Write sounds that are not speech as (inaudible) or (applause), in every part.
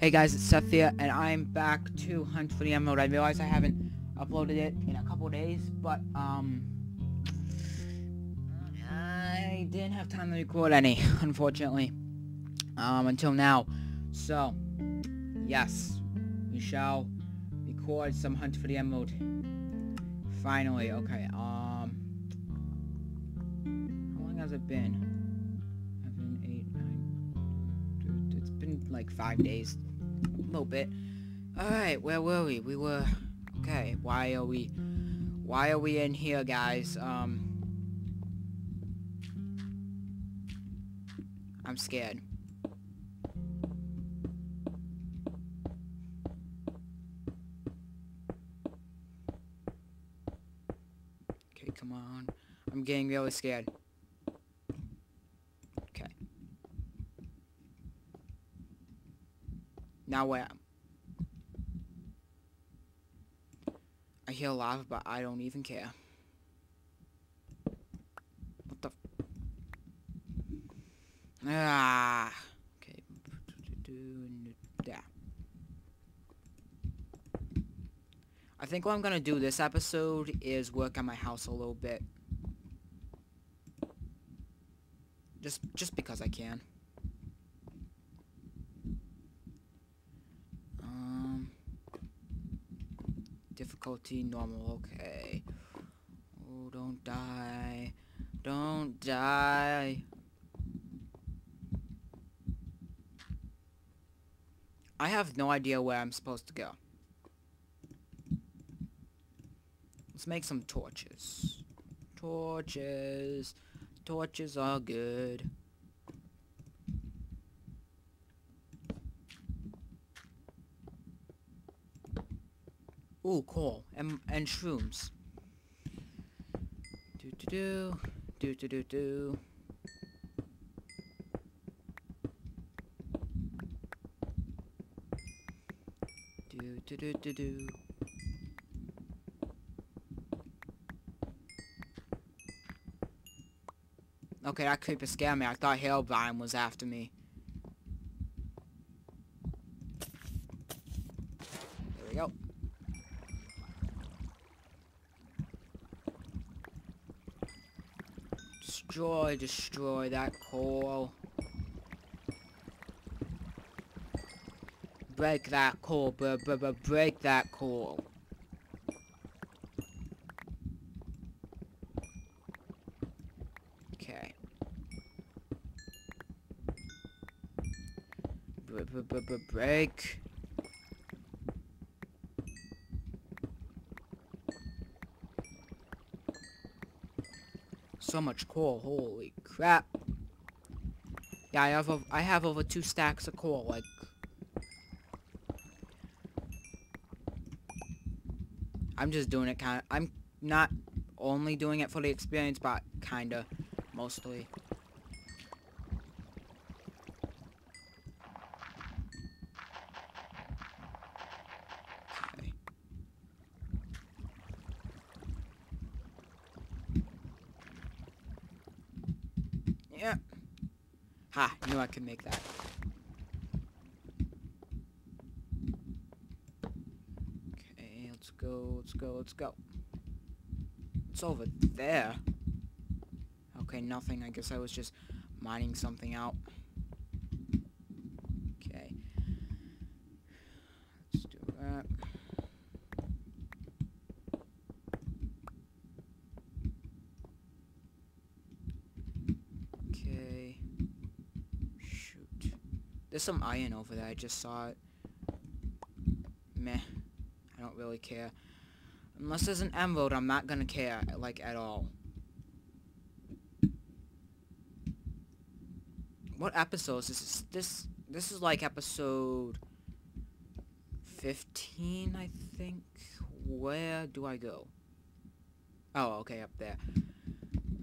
Hey guys, it's Seth here, and I'm back to Hunt for the Emerald. I realize I haven't uploaded it in a couple days, but, um... I didn't have time to record any, (laughs) unfortunately. Um, until now. So, yes, we shall record some Hunt for the Emerald. Finally, okay, um... How long has it been? Seven, eight, nine... It's been like five days a little bit. Alright, where were we? We were... Okay, why are we... Why are we in here, guys? Um... I'm scared. Okay, come on. I'm getting really scared. Okay. Now where? I hear lava, but I don't even care. What the? Ah. Okay. Yeah. I think what I'm gonna do this episode is work on my house a little bit. Just, just because I can. Um difficulty normal, okay. Oh, don't die. Don't die. I have no idea where I'm supposed to go. Let's make some torches. Torches. Torches are good. Ooh, coal. And, and shrooms. Do do do. Do do do do. Do do do do do. Okay, that creeper scared me. I thought Herobrine was after me. There we go. Destroy, destroy that coal. Break that coal, br br br break that coal. Okay. Br br br br break. so much coal. Holy crap. Yeah, I have I have over two stacks of coal. Like, I'm just doing it kind of. I'm not only doing it for the experience, but kind of mostly. Yeah. Ha, knew I could make that. Okay, let's go, let's go, let's go. It's over there. Okay, nothing. I guess I was just mining something out. Okay. Let's do that. There's some iron over there. I just saw it. Meh. I don't really care. Unless there's an emerald, I'm not gonna care, like, at all. What episode is this? This, this is like episode 15, I think. Where do I go? Oh, okay, up there.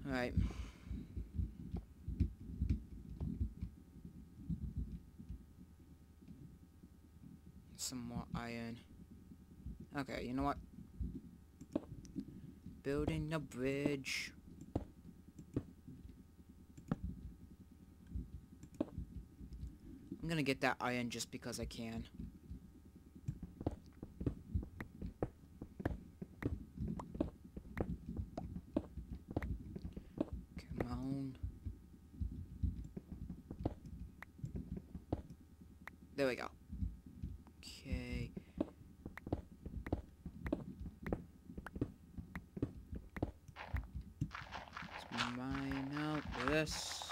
Alright. Some more iron. Okay, you know what? building a bridge. I'm gonna get that iron just because I can. Come on. There we go. Okay. Let's mine out this.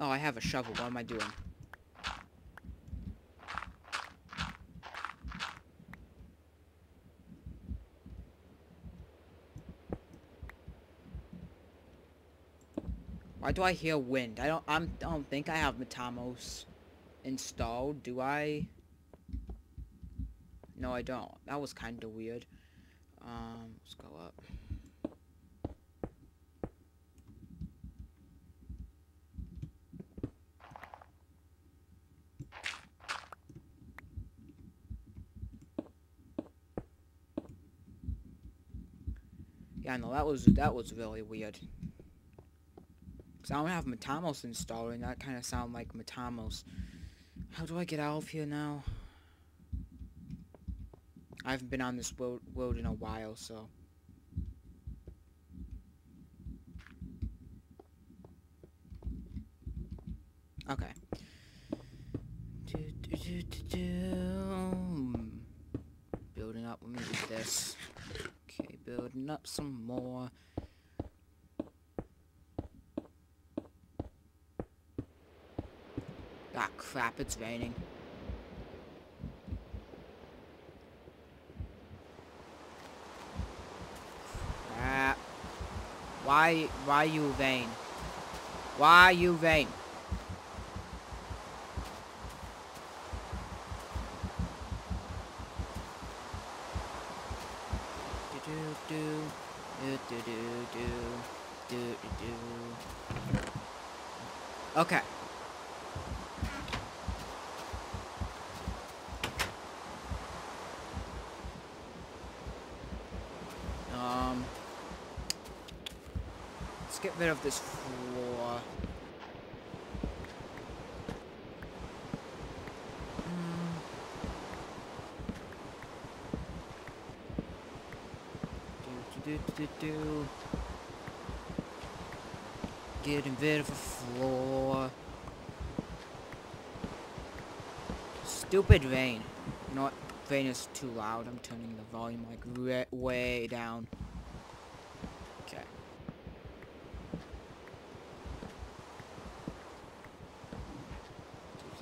Oh, I have a shovel. What am I doing? Why do I hear wind? I don't. I'm, I don't think I have Matmos installed. Do I? No, I don't. That was kind of weird. Um, let's go up. Yeah, no, that was that was really weird. Cause I don't have Matmos installed, and that kind of sound like Matmos. How do I get out of here now? I haven't been on this world, world in a while, so. Okay. Do, do, do. Building up, let me do this. Okay, building up some more. Ah, crap, it's raining. Why, why you vain? Why you vain? do do do do do do do. Okay. Rid of this floor. Mm. Do, do, do, do. Getting rid of the floor. Stupid rain. Not? Rain is too loud. I'm turning the volume like way down. Okay.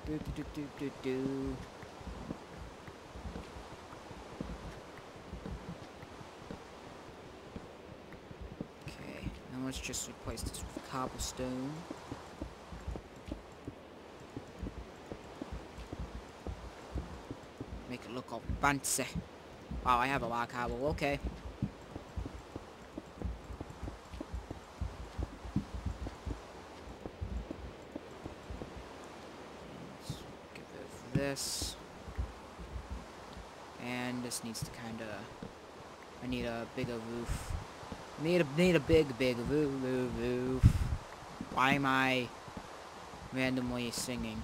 Do, do, do, do, do. Okay, now let's just replace this with cobblestone. Make it look all fancy. Wow, I have a lot of cobble. Okay. Let's get rid of this. And this needs to kind of... I need a bigger roof. Need a need a big big roof, roof, roof. Why am I randomly singing?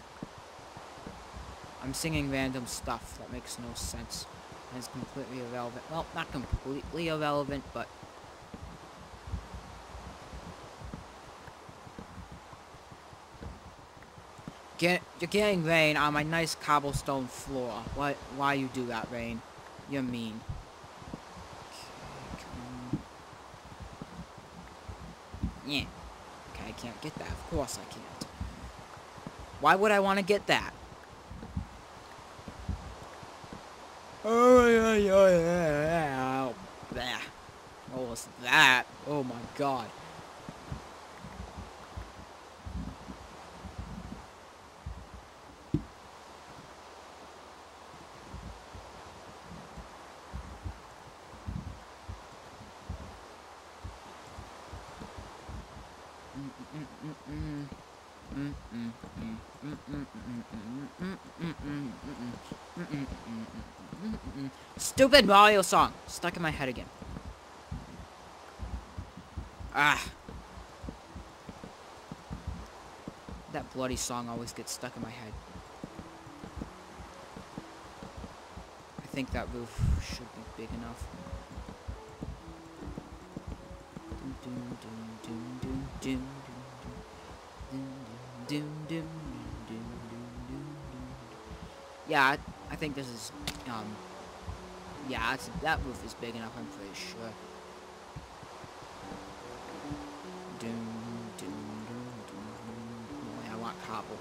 I'm singing random stuff that makes no sense. And completely irrelevant. Well, not completely irrelevant, but... Get, you're getting rain on my nice cobblestone floor. Why, why you do that, Rain? You're mean. Okay, come on. Yeah. Okay, I can't get that. Of course I can't. Why would I want to get that? Oh, yeah, yeah, yeah, yeah. Oh, what was that? Oh my god. Stupid Mario song. Stuck in my head again. Ah. That bloody song always gets stuck in my head. I think that roof should be big enough. Yeah, think this is, um, yeah, that roof is big enough, I'm pretty sure. I want cobble.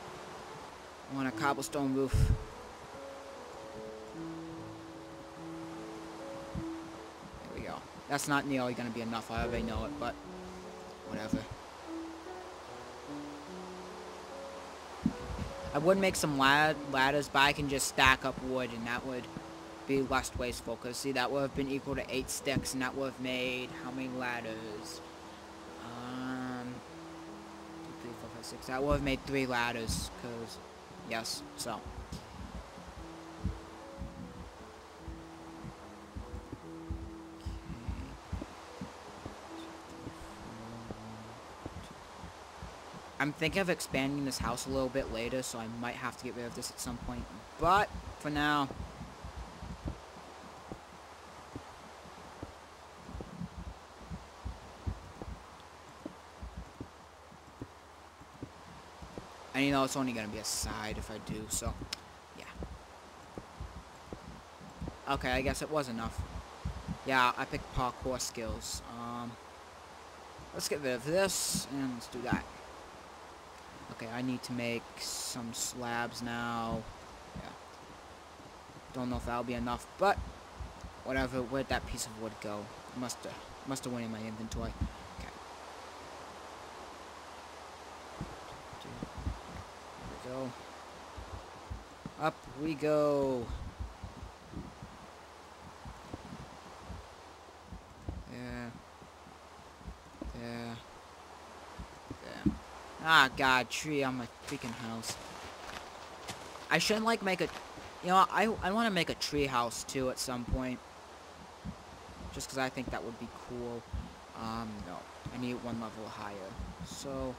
I want a cobblestone roof. There we go. That's not nearly gonna be enough, I already know it, but whatever. I would make some lad ladders, but I can just stack up wood, and that would be less wasteful. Because, see, that would have been equal to 8 sticks, and that would have made how many ladders? Um, two, three, four, five, six. That would have made 3 ladders, because, yes, so. I'm thinking of expanding this house a little bit later, so I might have to get rid of this at some point. But, for now... And you know, it's only going to be a side if I do, so... Yeah. Okay, I guess it was enough. Yeah, I picked parkour skills. Um, let's get rid of this, and let's do that. Okay, I need to make some slabs now. Yeah. Don't know if that'll be enough, but whatever. Where'd that piece of wood go? Must have must have went in my inventory. Okay. There we go. Up we go. Ah, God, tree on my freaking house. I shouldn't, like, make a... You know, I, I want to make a tree house, too, at some point. Just because I think that would be cool. Um, no. I need one level higher. So,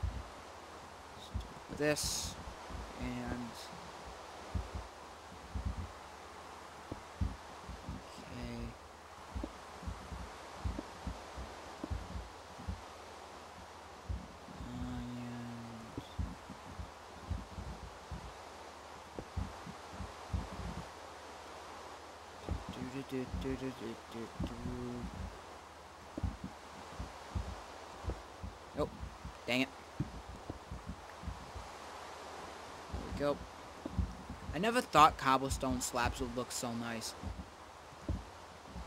this, and... do, do, do, dang it. There we go. I never thought cobblestone slabs would look so nice.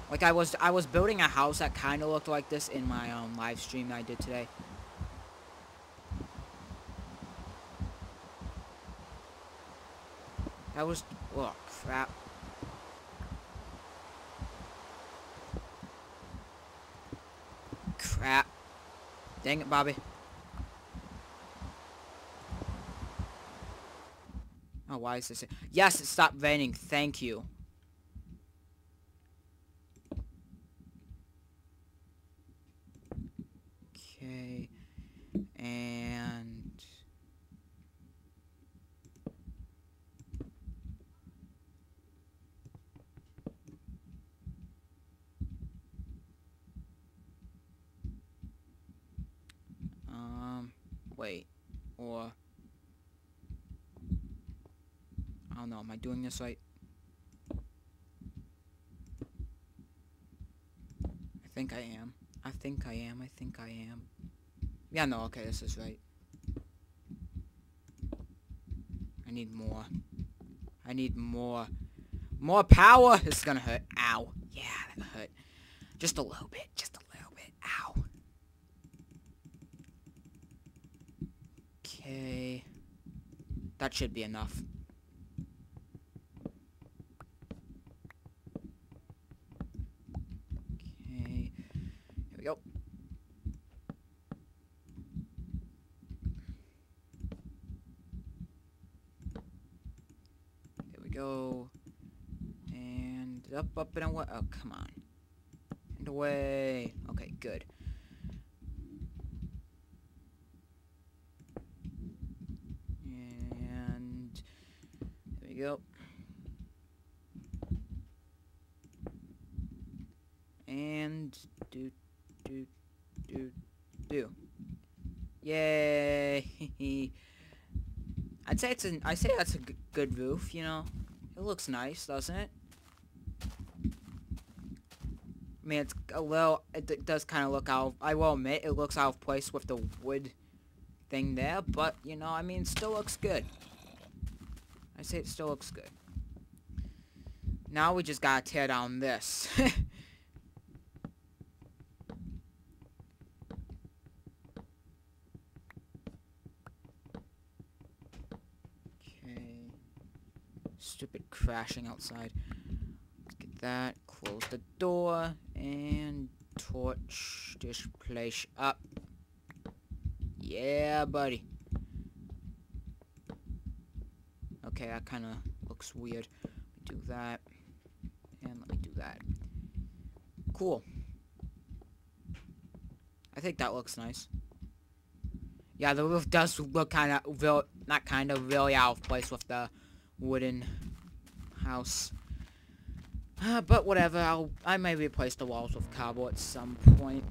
Like I was, I was building a house that kind of looked like this in my um, live stream that I did today. That was, oh. Crap. Dang it, Bobby. Oh, why is this? Yes, it stopped raining. Thank you. Okay. And... Wait. Or... Am I doing this right? I think I am. I think I am. I think I am. Yeah, no, okay, this is right. I need more. I need more. More power! This is gonna hurt. Ow. Yeah, that hurt. Just a little bit. Just a little bit. Ow. Okay. That should be enough. Okay. Here we go. There we go. And up, up, and away. Oh, come on. And away. Okay, good. And there we go. And do, do, do, do. Yay! (laughs) I'd say it's an. I say that's a good roof. You know, it looks nice, doesn't it? I mean, it's a little. It does kind of look out. I will admit, it looks out of place with the wood thing there, but you know, I mean, it still looks good. I say it still looks good. Now we just gotta tear down this. (laughs) Okay. Stupid crashing outside. Let's get that. Close the door. And torch this place up. Yeah, buddy. Okay, that kind of looks weird. do that. And let me do that. Cool. I think that looks nice. Yeah, the roof does look kind of, not kind of, really out of place with the wooden house. Uh, but whatever, I'll, I may replace the walls with cardboard at some point.